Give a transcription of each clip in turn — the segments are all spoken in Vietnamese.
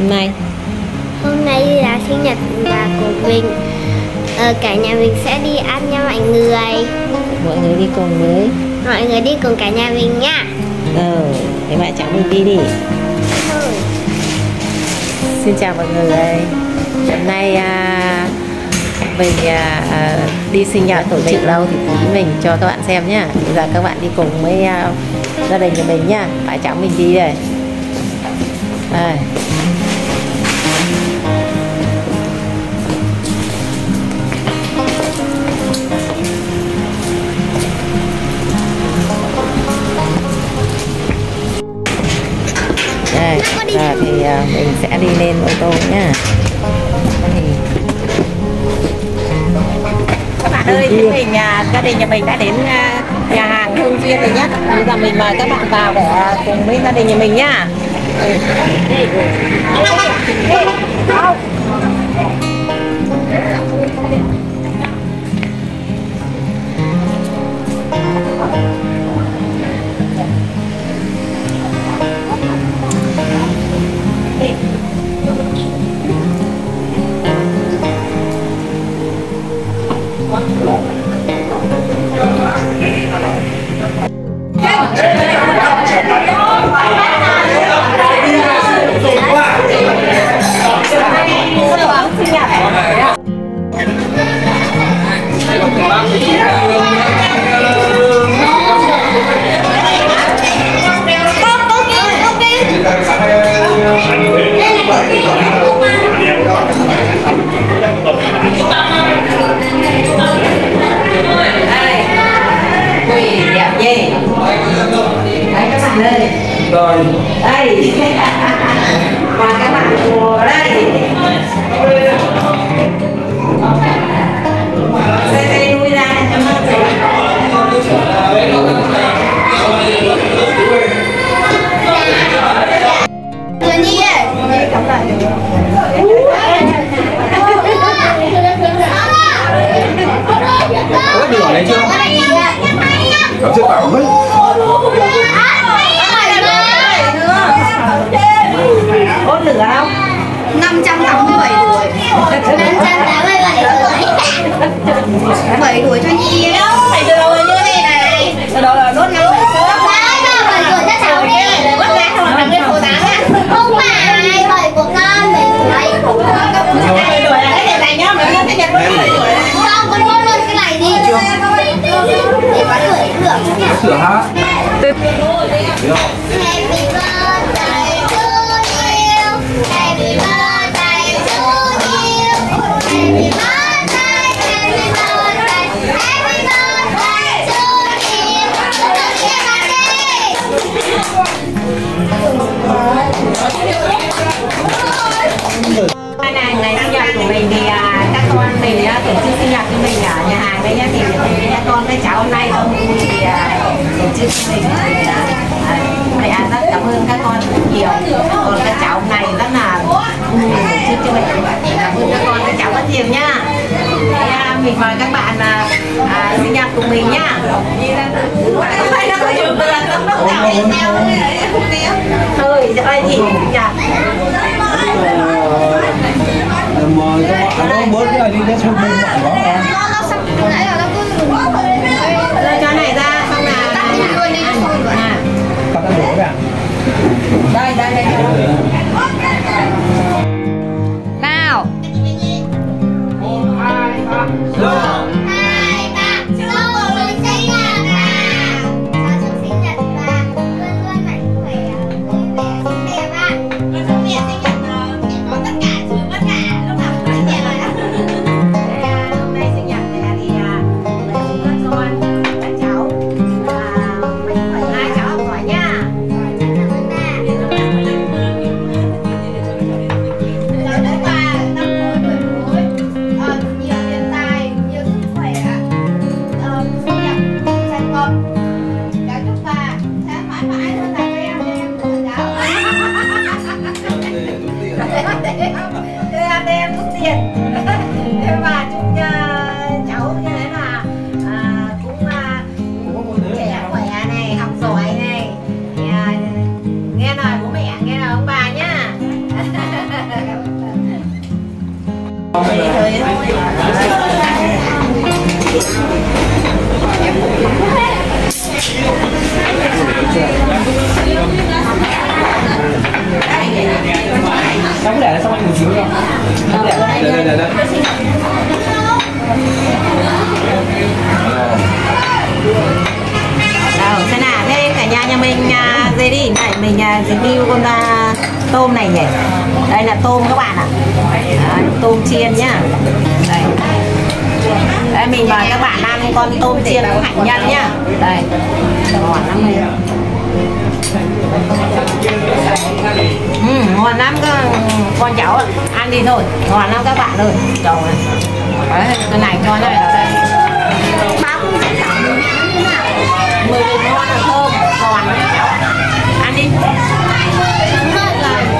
hôm nay. Hôm nay là sinh nhật và của mình. Ờ, Cả nhà mình sẽ đi ăn nha mọi người. Mọi người đi cùng với. Mọi người đi cùng cả nhà mình nha. Ờ thế bạn cháu mình đi đi xin chào mọi người. Hôm nay à, mình à, à đi sinh nhật tổ chức lâu thì tí mình cho các bạn xem nhá. Bây giờ các bạn đi cùng với à, gia đình của mình nhá. Phải cháu mình đi đây. Đây. Đây. Thì à, mình sẽ đi lên ô tô nhá. Thì các bạn ơi chúng mình à, gia đình nhà mình đã đến à, nhà hàng Hương Duyên rồi nhé bây giờ mình mời các bạn vào để à, cùng với gia đình nhà mình nhá Rồi, em này Không, con mua luôn cái này đi Để có lửa lửa Sửa hả? Happy birthday to you Happy birthday to you Happy birthday, happy birthday ngày sinh nhật của mình thì à, mình à, tổ chức sinh nhật cho mình ở nhà hàng đấy nhá thì à, các con với cháu hôm nay ông thì à, tổ chức cho mình à, mẹ rất cảm ơn các con rất nhiều. Còn các cháu hôm nay rất là vui tổ chức cho mình. Cảm ơn các con các cháu rất nhiều nhá. Mình mời các bạn à, à, sinh nhật cùng mình nhá. Thôi cho anh chị nhật Mời các bạn bớt cái này đi cho xuống bên bạn đó? Nó nó sắp nãy nó cứ Rồi cho này ra xong là Tắt đi luôn đi, à, ra. đây đây đây con à, tôm này nhỉ? Đây là tôm các bạn ạ. Đấy, tôm chiên nhá. Đây. Đây mình mời các bạn ăn con tôm chiên của hạnh nhân nhá. Đây. Ngon lắm này ừ, ngon lắm các con cháu ạ. Ăn đi thôi. Ngon lắm các bạn ơi. Trời ơi đấy cái này cho này là đây. Ba không sẽ tặng như thế nào? Mười vị ngon là thơm giòn đấy cháu ạ. ăn đi Đúng rồi là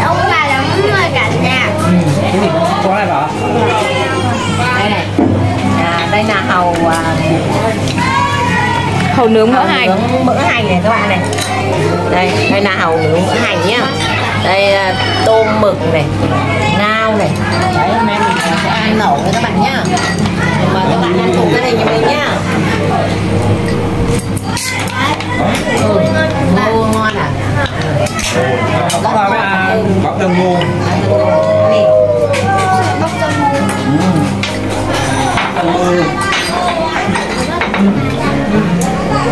ông bà lắm rồi cả nhà Cái gì? Này vào. đây này à, đây là hầu hầu nướng mỡ hành nướng mỡ hành này các bạn này đây đây là hầu nướng mỡ hành nhá đây là tôm mực này ngao này đấy hôm nay mình sẽ ăn nổ với các bạn nhá mời các bạn ăn cùng gia đình nhà mình nhá đồng ngô.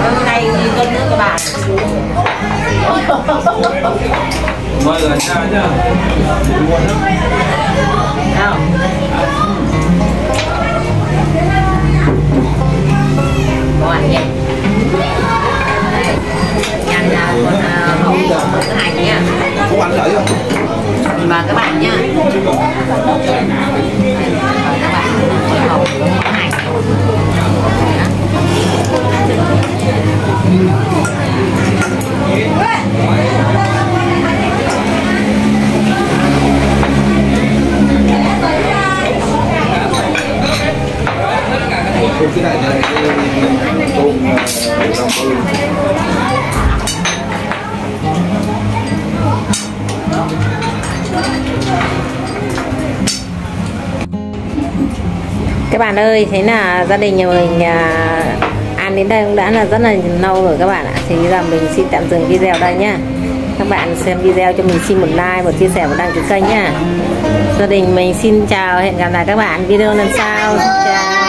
hôm nay cân nữa các bạn Mọi người sao nhá. Buồn lắm. không Cái này tôm các bạn ơi thế là gia đình nhà mình à, ăn đến đây cũng đã là rất là lâu rồi các bạn ạ. Thì bây giờ mình xin tạm dừng video đây nhá. Các bạn xem video cho mình xin một like một chia sẻ một đăng ký kênh nhá. Gia đình mình xin chào hẹn gặp lại các bạn video lần sau. Chào.